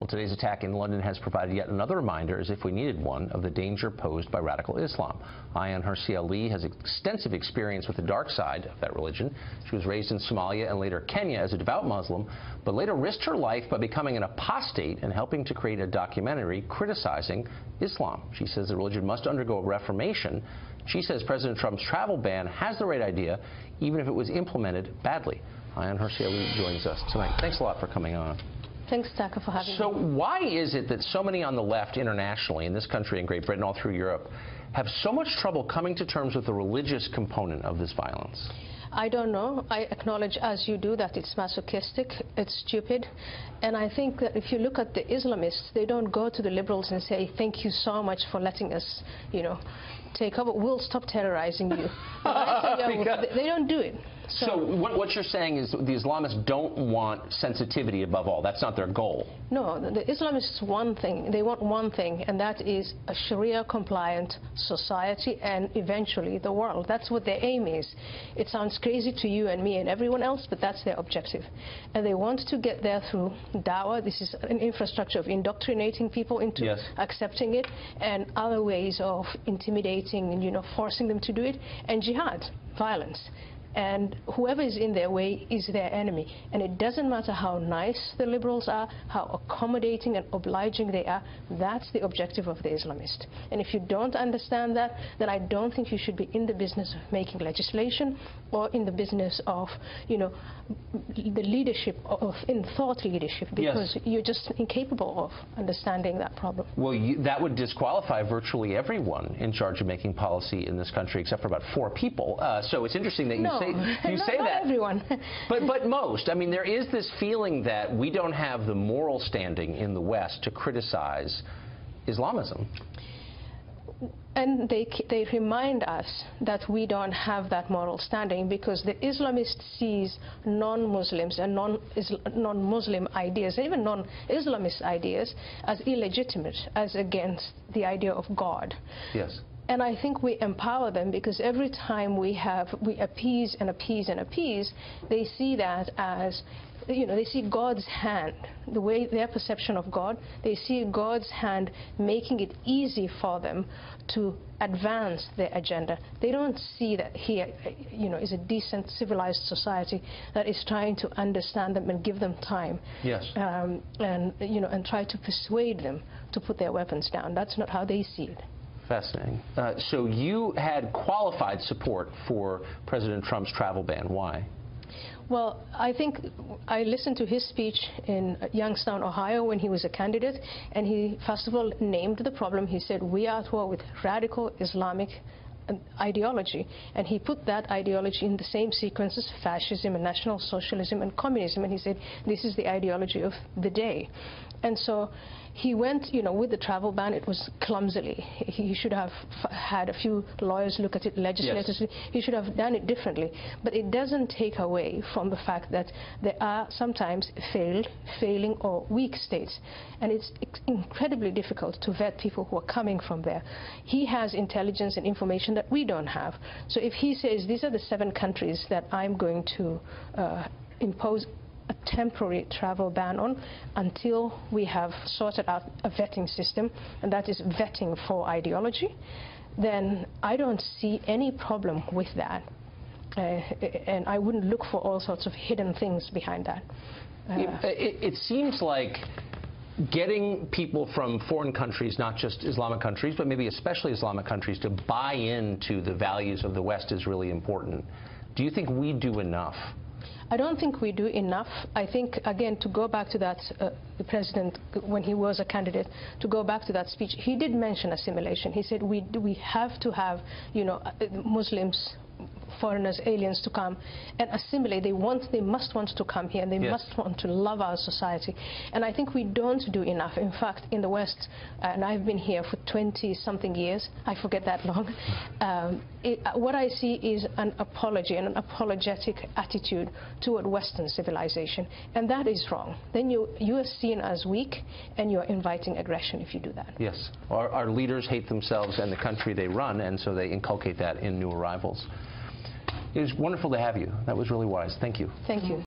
Well, today's attack in London has provided yet another reminder, as if we needed one, of the danger posed by radical Islam. Ayaan Hirsi Ali has extensive experience with the dark side of that religion. She was raised in Somalia and later Kenya as a devout Muslim, but later risked her life by becoming an apostate and helping to create a documentary criticizing Islam. She says the religion must undergo a reformation. She says President Trump's travel ban has the right idea, even if it was implemented badly. Ayaan Hirsi Ali joins us tonight. Thanks a lot for coming on. Thanks, Tucker, for having so me. So why is it that so many on the left internationally, in this country, in Great Britain, all through Europe, have so much trouble coming to terms with the religious component of this violence? I don't know. I acknowledge, as you do, that it's masochistic, it's stupid. And I think that if you look at the Islamists, they don't go to the liberals and say, thank you so much for letting us, you know, take over. We'll stop terrorizing you. they don't do it. So, so what, what, you're saying is the Islamists don't want sensitivity above all. That's not their goal. No, the, the Islamists one thing. They want one thing, and that is a Sharia-compliant society and eventually the world. That's what their aim is. It sounds crazy to you and me and everyone else, but that's their objective. And they want to get there through dawah. This is an infrastructure of indoctrinating people into yes. accepting it, and other ways of intimidating and you know forcing them to do it, and jihad, violence and whoever is in their way is their enemy. And it doesn't matter how nice the liberals are, how accommodating and obliging they are, that's the objective of the Islamist. And if you don't understand that, then I don't think you should be in the business of making legislation or in the business of, you know, the leadership of, in thought leadership, because yes. you're just incapable of understanding that problem. Well, you, that would disqualify virtually everyone in charge of making policy in this country, except for about four people. Uh, so it's interesting that you no, say you not, say not that. everyone. but but most. I mean, there is this feeling that we don't have the moral standing in the West to criticize Islamism. And they, they remind us that we don't have that moral standing because the Islamist sees non-Muslims and non-Muslim non Muslim ideas, and even non-Islamist ideas, as illegitimate, as against the idea of God. Yes. And I think we empower them because every time we have, we appease and appease and appease, they see that as, you know, they see God's hand, the way their perception of God, they see God's hand making it easy for them to advance their agenda. They don't see that here, you know, is a decent, civilized society that is trying to understand them and give them time. Yes. Um, and, you know, and try to persuade them to put their weapons down. That's not how they see it. Fascinating. Uh, so you had qualified support for President Trump's travel ban. Why? Well, I think I listened to his speech in Youngstown, Ohio, when he was a candidate, and he, first of all, named the problem. He said, we are at war with radical Islamic ideology. And he put that ideology in the same sequence as fascism and National Socialism and communism. And he said, this is the ideology of the day. And so he went, you know, with the travel ban, it was clumsily. He should have had a few lawyers look at it, legislators. Yes. He should have done it differently. But it doesn't take away from the fact that there are sometimes failed, failing, or weak states. And it's incredibly difficult to vet people who are coming from there. He has intelligence and information that we don't have. So if he says, these are the seven countries that I'm going to uh, impose a temporary travel ban on until we have sorted out a vetting system, and that is vetting for ideology, then I don't see any problem with that. Uh, and I wouldn't look for all sorts of hidden things behind that. Uh, it, it, it seems like getting people from foreign countries, not just Islamic countries, but maybe especially Islamic countries, to buy into the values of the West is really important. Do you think we do enough? I don't think we do enough. I think, again, to go back to that, uh, the president, when he was a candidate, to go back to that speech, he did mention assimilation. He said we, we have to have, you know, uh, Muslims foreigners, aliens to come and assimilate. They want, they must want to come here and they yes. must want to love our society. And I think we don't do enough. In fact, in the West, uh, and I've been here for 20 something years, I forget that long, um, it, uh, what I see is an apology and an apologetic attitude toward Western civilization. And that is wrong. Then you, you are seen as weak and you are inviting aggression if you do that. Yes. Our, our leaders hate themselves and the country they run, and so they inculcate that in new arrivals. It was wonderful to have you. That was really wise. Thank you. Thank you.